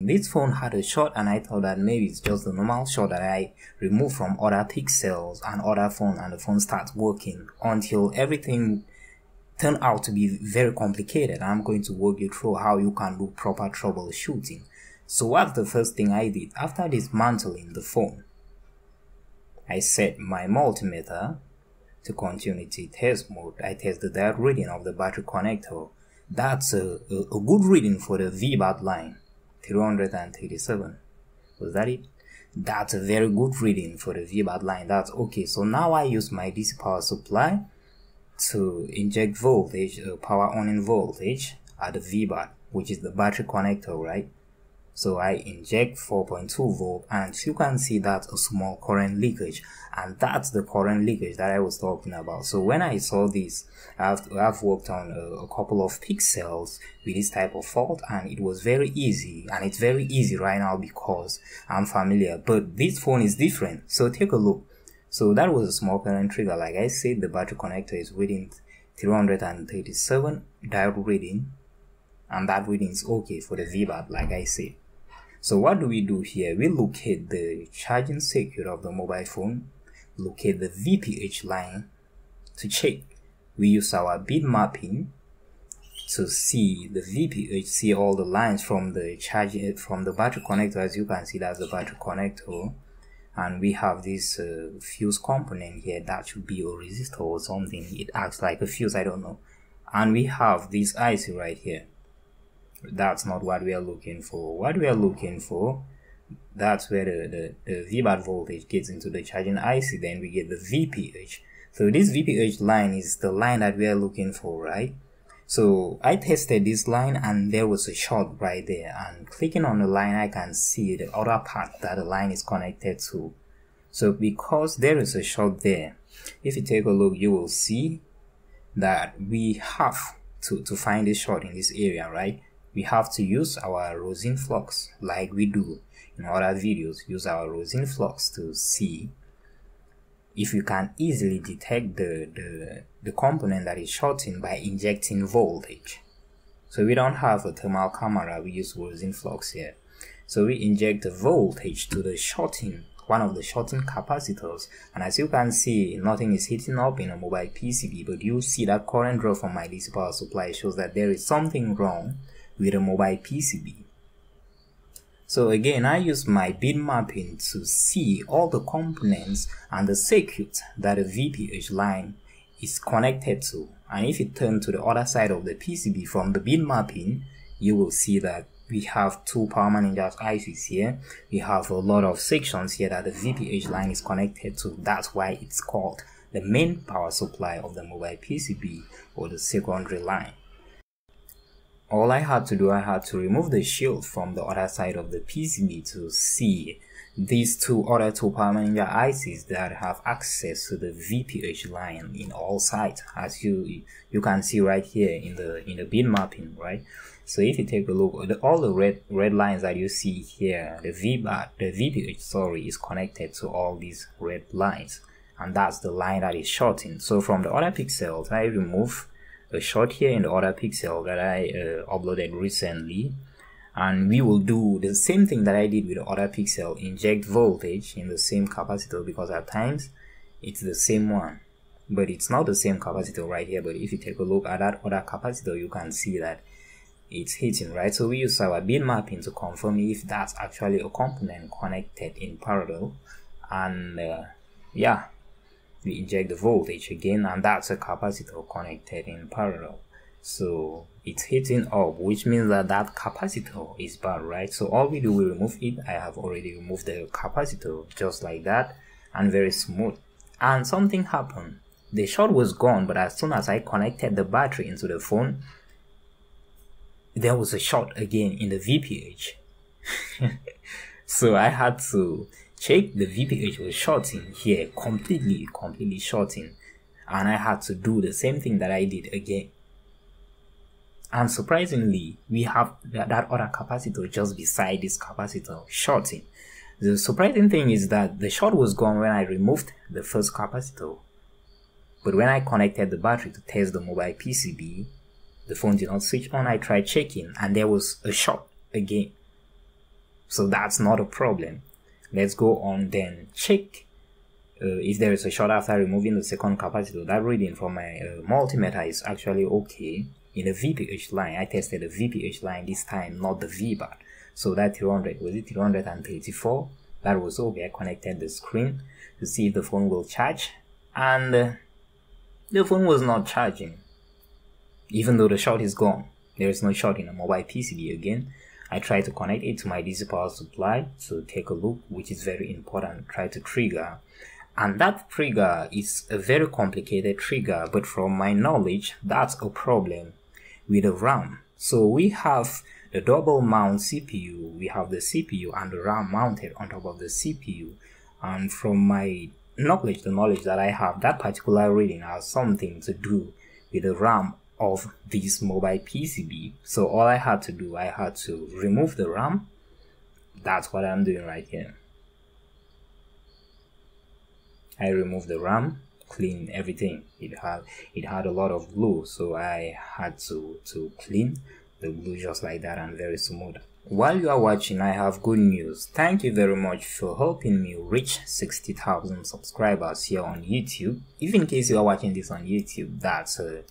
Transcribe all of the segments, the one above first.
This phone had a shot and I thought that maybe it's just the normal shot that I remove from other pixels and other phone and the phone starts working until everything turned out to be very complicated. I'm going to walk you through how you can do proper troubleshooting. So what's the first thing I did? After dismantling the phone, I set my multimeter to continuity test mode. I test the diode reading of the battery connector. That's a, a, a good reading for the VBAT line. 337 was that it? That's a very good reading for the VBAT line. That's okay. So now I use my DC power supply to inject voltage uh, power on in voltage at the VBAT which is the battery connector right so I inject 4.2 volt and you can see that a small current leakage and that's the current leakage that I was talking about. So when I saw this, I've, I've worked on a, a couple of pixels with this type of fault and it was very easy and it's very easy right now because I'm familiar but this phone is different so take a look. So that was a small current trigger like I said the battery connector is reading 337 diode reading and that reading is okay for the VBAT like I said. So what do we do here? We locate the charging circuit of the mobile phone, locate the VPH line to check. We use our bit mapping to see the VPH, see all the lines from the charging from the battery connector. As you can see, that's the battery connector, and we have this uh, fuse component here that should be a resistor or something. It acts like a fuse, I don't know. And we have this IC right here that's not what we are looking for. What we are looking for that's where the, the, the VBAT voltage gets into the charging IC then we get the VPH so this VPH line is the line that we are looking for right? So I tested this line and there was a short right there. And clicking on the line I can see the other part that the line is connected to. So because there is a short there if you take a look you will see that we have to, to find a short in this area right we have to use our rosin flux like we do in other videos. Use our rosin flux to see if you can easily detect the, the, the component that is shorting by injecting voltage. So we don't have a thermal camera. We use rosin flux here. So we inject the voltage to the shorting one of the shorting capacitors. And as you can see nothing is heating up in a mobile PCB but you see that current draw from my DC power supply shows that there is something wrong with a mobile PCB. So again, I use my bit mapping to see all the components and the circuit that a VPH line is connected to. And if you turn to the other side of the PCB from the bit mapping, you will see that we have two power managers ICs here. We have a lot of sections here that the VPH line is connected to. That's why it's called the main power supply of the mobile PCB or the secondary line all I had to do, I had to remove the shield from the other side of the PCB to see these two other two power manager ICs that have access to the VPH line in all sides as you you can see right here in the in the bit mapping right? So if you take a look the, all the red red lines that you see here the VBAT the VPH sorry is connected to all these red lines and that's the line that is shorting. So from the other pixels I remove a shot here in the other pixel that I uh, uploaded recently. And we will do the same thing that I did with the other pixel inject voltage in the same capacitor because at times it's the same one. But it's not the same capacitor right here but if you take a look at that other capacitor you can see that it's hitting right? So we use our bit mapping to confirm if that's actually a component connected in parallel. And uh, yeah we inject the voltage again and that's a capacitor connected in parallel. So it's heating up which means that that capacitor is bad right? So all we do we remove it. I have already removed the capacitor just like that and very smooth. And something happened. The short was gone but as soon as i connected the battery into the phone there was a short again in the vph so i had to check the VPH was shorting here completely completely shorting. And I had to do the same thing that I did again. And surprisingly we have that, that other capacitor just beside this capacitor shorting. The surprising thing is that the short was gone when I removed the first capacitor. But when I connected the battery to test the mobile PCB the phone did not switch on. I tried checking and there was a short again. So that's not a problem let's go on then. Check uh, if there is a short after removing the second capacitor. That reading from my uh, multimeter is actually okay. In the VPH line I tested the VPH line this time not the VBAT so that 300 was it 334 that was okay. I connected the screen to see if the phone will charge and uh, the phone was not charging. Even though the short is gone there is no short in the mobile PCB again I try to connect it to my DC power supply to take a look which is very important try to trigger. And that trigger is a very complicated trigger but from my knowledge that's a problem with the RAM. So we have the double mount CPU we have the CPU and the RAM mounted on top of the CPU and from my knowledge the knowledge that I have that particular reading has something to do with the RAM of this mobile PCB. So all I had to do, I had to remove the RAM. That's what I'm doing right here. I removed the RAM, clean everything. It had it had a lot of glue, so I had to to clean the glue just like that and very smooth. While you are watching, I have good news. Thank you very much for helping me reach 60,000 subscribers here on YouTube. If in case you are watching this on YouTube, that's a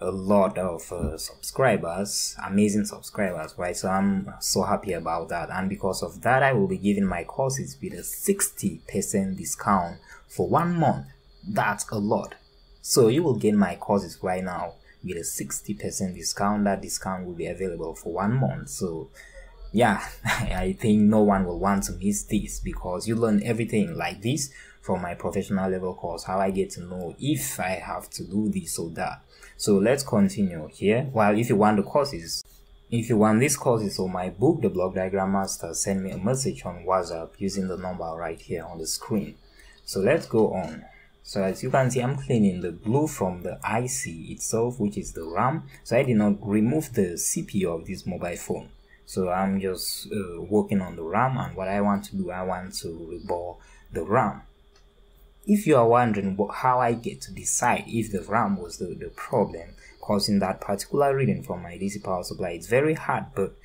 a lot of uh, subscribers amazing subscribers right? So i'm so happy about that. And because of that i will be giving my courses with a 60 percent discount for one month. That's a lot. So you will get my courses right now with a 60 percent discount. That discount will be available for one month. So yeah i think no one will want to miss this because you learn everything like this from my professional level course how i get to know if i have to do this or that so let's continue here. Well, if you want the courses, if you want these courses or my book, The Block Diagram Master, send me a message on WhatsApp using the number right here on the screen. So let's go on. So as you can see, I'm cleaning the glue from the IC itself, which is the RAM. So I did not remove the CPU of this mobile phone. So I'm just uh, working on the RAM and what I want to do, I want to reball the RAM. If you are wondering how I get to decide if the RAM was the, the problem causing that particular reading from my DC power supply, it's very hard, but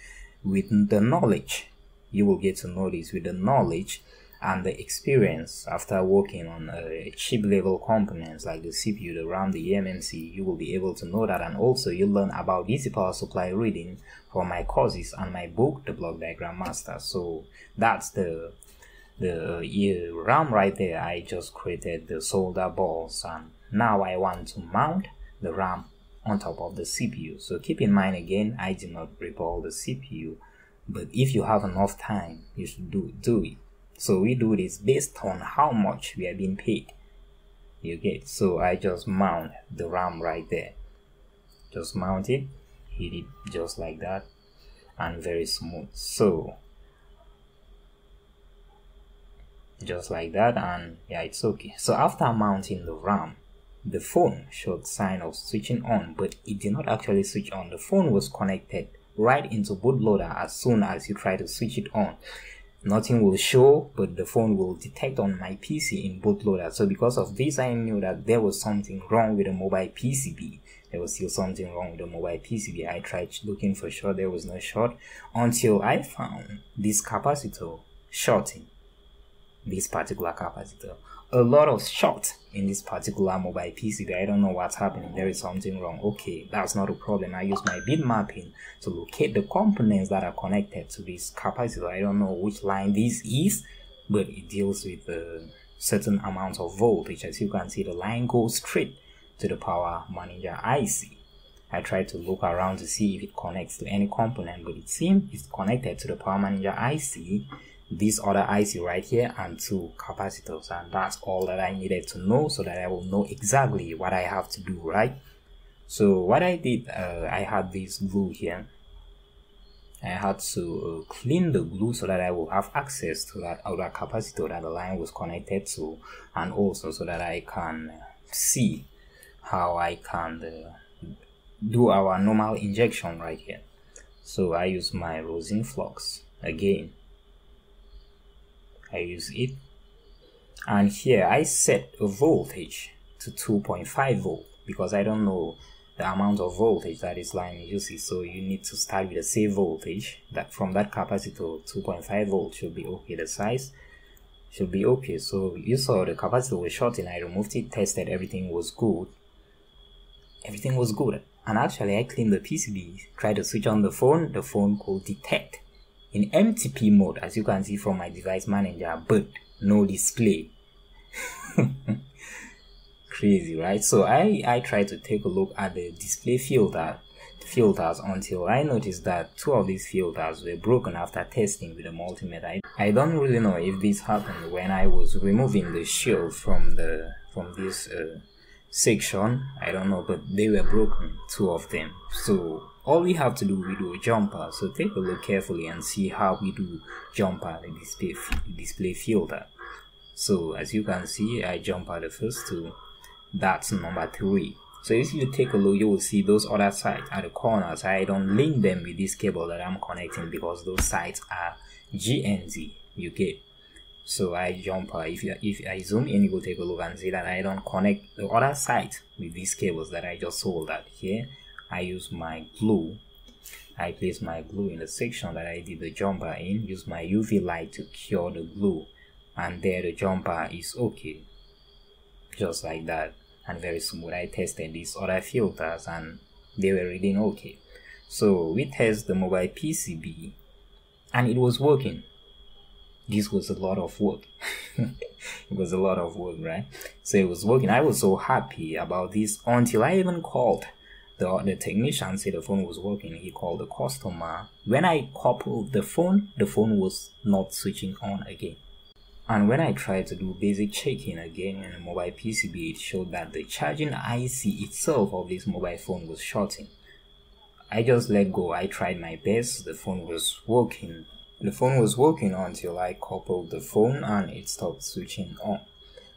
with the knowledge, you will get to know this. With the knowledge and the experience after working on uh, chip level components like the CPU, the RAM, the eMMC, you will be able to know that. And also you'll learn about DC power supply reading from my courses and my book, The Block Diagram Master. So that's the the RAM right there. I just created the solder balls and now I want to mount the RAM on top of the CPU so keep in mind again I did not reball the CPU but if you have enough time you should do do it so we do this based on how much we are being paid. You get so I just mount the RAM right there. Just mount it hit it just like that and very smooth. So just like that and yeah it's okay. So after mounting the ram the phone showed sign of switching on but it did not actually switch on. The phone was connected right into bootloader as soon as you try to switch it on nothing will show but the phone will detect on my pc in bootloader. So because of this i knew that there was something wrong with the mobile pcb there was still something wrong with the mobile pcb i tried looking for short. There was no short until i found this capacitor shorting this particular capacitor. A lot of short in this particular mobile PCB. I don't know what's happening. There is something wrong. Okay, that's not a problem. I use my bit mapping to locate the components that are connected to this capacitor. I don't know which line this is, but it deals with a certain amount of voltage. As you can see, the line goes straight to the power manager IC. I tried to look around to see if it connects to any component, but it seems it's connected to the power manager IC this other IC right here and two capacitors and that's all that I needed to know so that I will know exactly what I have to do right? So what I did uh, I had this glue here. I had to uh, clean the glue so that I will have access to that other capacitor that the line was connected to and also so that I can see how I can uh, do our normal injection right here. So I use my rosin flux again I use it. And here I set a voltage to 2.5 volt because I don't know the amount of voltage that is line uses. So you need to start with the same voltage that from that capacitor 2.5 volt should be okay the size should be okay. So you saw the capacitor was shorting i removed it tested everything was good. Everything was good. And actually i cleaned the pcb tried to switch on the phone. The phone could detect in mtp mode as you can see from my device manager but no display. Crazy right? So i i tried to take a look at the display filter filters until i noticed that two of these filters were broken after testing with the multimeter. I, I don't really know if this happened when i was removing the shield from the from this uh, section. I don't know but they were broken two of them. So all we have to do we do a jumper. So take a look carefully and see how we do jumper the display display filter so as you can see i jump at the first two. That's number three. So if you take a look you will see those other sides at the corners. I don't link them with this cable that i'm connecting because those sides are gnz get so i jump uh, if you if i zoom in you will take a look and see that i don't connect the other side with these cables that i just soldered here i use my glue. I place my glue in the section that I did the jumper in, use my UV light to cure the glue and there the jumper is okay. Just like that and very smooth. I tested these other filters and they were reading okay. So we test the mobile pcb and it was working. This was a lot of work. It was a lot of work right? So it was working. I was so happy about this until i even called the, the technician said the phone was working he called the customer when i coupled the phone the phone was not switching on again and when I tried to do basic checking again in the mobile PCB, it showed that the charging IC itself of this mobile phone was shorting. I just let go. I tried my best. The phone was working. The phone was working until I coupled the phone and it stopped switching on.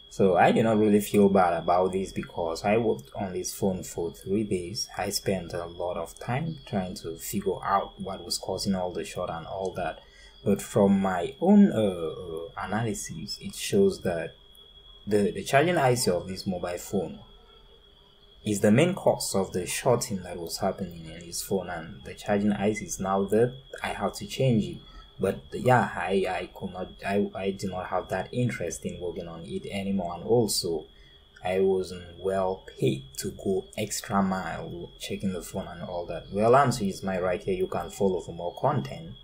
So I do not really feel bad about this because I worked on this phone for three days. I spent a lot of time trying to figure out what was causing all the short and all that. But from my own uh, uh, analysis, it shows that the, the charging IC of this mobile phone is the main cause of the shorting that was happening in this phone and the charging IC is now that I have to change it but yeah I, I could not I, I did not have that interest in working on it anymore. And also I wasn't well paid to go extra mile checking the phone and all that. Well answer is my right here. You can follow for more content